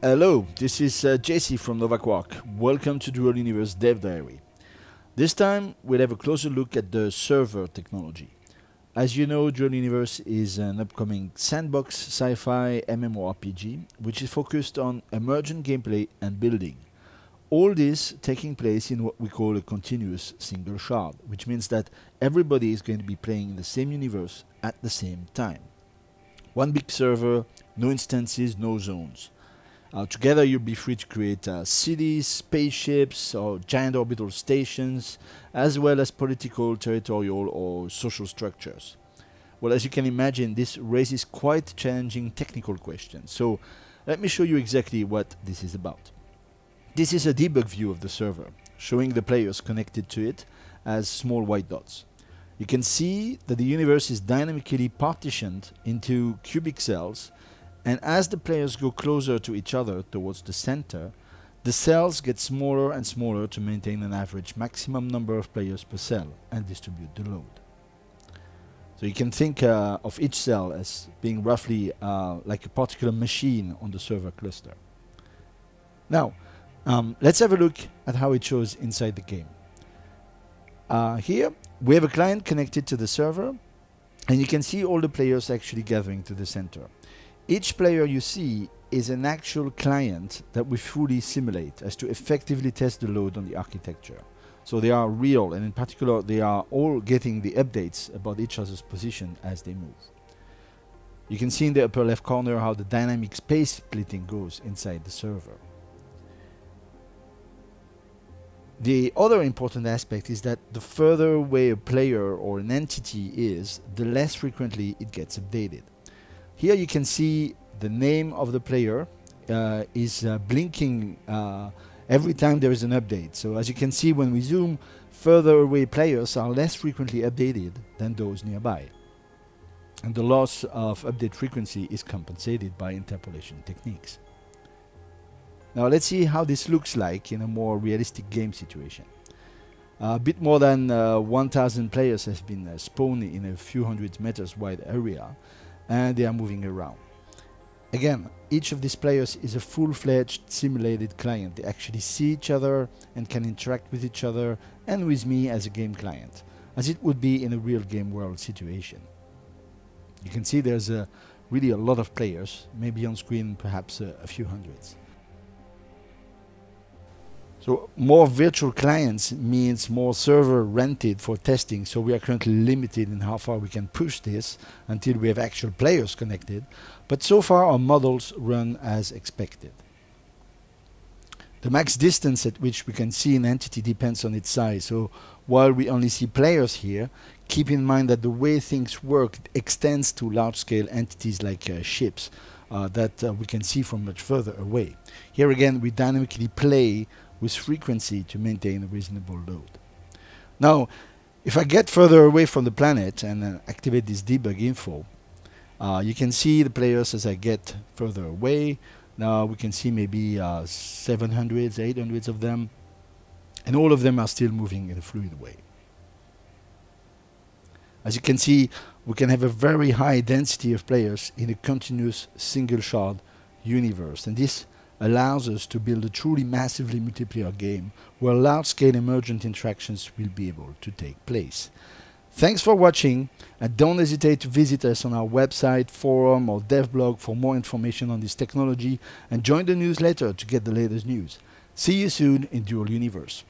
Hello, this is uh, Jesse from NovaQuark. Welcome to Dual Universe Dev Diary. This time we'll have a closer look at the server technology. As you know, Dual Universe is an upcoming sandbox sci-fi MMORPG which is focused on emergent gameplay and building. All this taking place in what we call a continuous single shard, which means that everybody is going to be playing in the same universe at the same time. One big server, no instances, no zones. Uh, together you'll be free to create uh, cities, spaceships, or giant orbital stations, as well as political, territorial, or social structures. Well, as you can imagine, this raises quite challenging technical questions. So let me show you exactly what this is about. This is a debug view of the server, showing the players connected to it as small white dots. You can see that the universe is dynamically partitioned into cubic cells and as the players go closer to each other towards the center, the cells get smaller and smaller to maintain an average maximum number of players per cell and distribute the load. So you can think uh, of each cell as being roughly uh, like a particular machine on the server cluster. Now, um, let's have a look at how it shows inside the game. Uh, here, we have a client connected to the server, and you can see all the players actually gathering to the center. Each player you see is an actual client that we fully simulate as to effectively test the load on the architecture. So they are real, and in particular, they are all getting the updates about each other's position as they move. You can see in the upper left corner how the dynamic space splitting goes inside the server. The other important aspect is that the further away a player or an entity is, the less frequently it gets updated. Here you can see the name of the player uh, is uh, blinking uh, every time there is an update. So as you can see when we zoom, further away players are less frequently updated than those nearby. And the loss of update frequency is compensated by interpolation techniques. Now let's see how this looks like in a more realistic game situation. a bit more than uh, 1000 players have been uh, spawned in a few hundred meters wide area and they are moving around. Again, each of these players is a full-fledged simulated client. They actually see each other and can interact with each other and with me as a game client, as it would be in a real game world situation. You can see there's a, really a lot of players, maybe on screen perhaps a, a few hundreds. So more virtual clients means more server rented for testing. So we are currently limited in how far we can push this until we have actual players connected. But so far our models run as expected. The max distance at which we can see an entity depends on its size. So while we only see players here, keep in mind that the way things work extends to large-scale entities like uh, ships uh, that uh, we can see from much further away. Here again, we dynamically play with frequency to maintain a reasonable load. Now, if I get further away from the planet and uh, activate this debug info, uh, you can see the players as I get further away. Now we can see maybe uh, 700s, 800s of them, and all of them are still moving in a fluid way. As you can see, we can have a very high density of players in a continuous single shard universe, and this allows us to build a truly massively multiplayer game where large-scale emergent interactions will be able to take place. Thanks for watching and don't hesitate to visit us on our website, forum or dev blog for more information on this technology and join the newsletter to get the latest news. See you soon in Dual Universe.